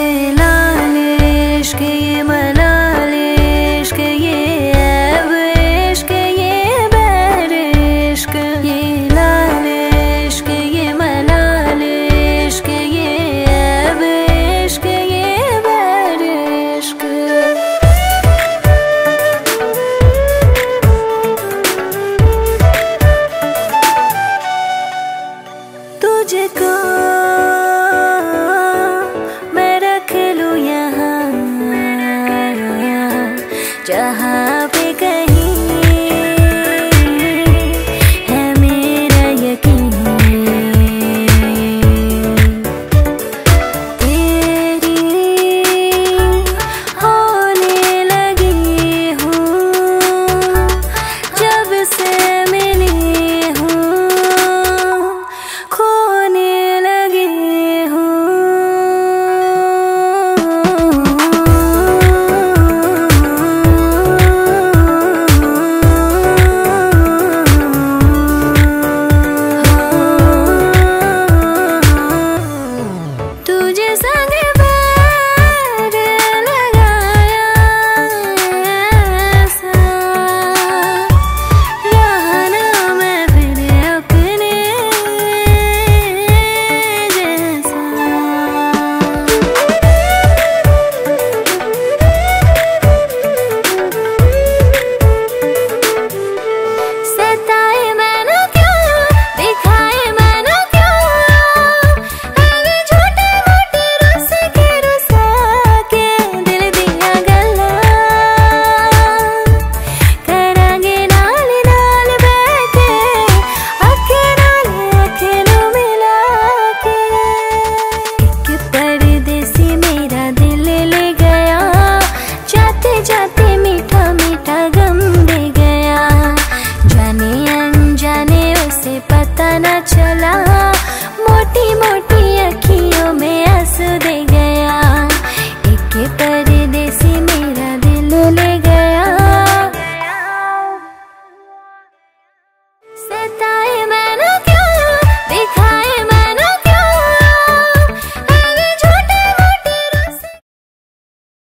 け जहाँ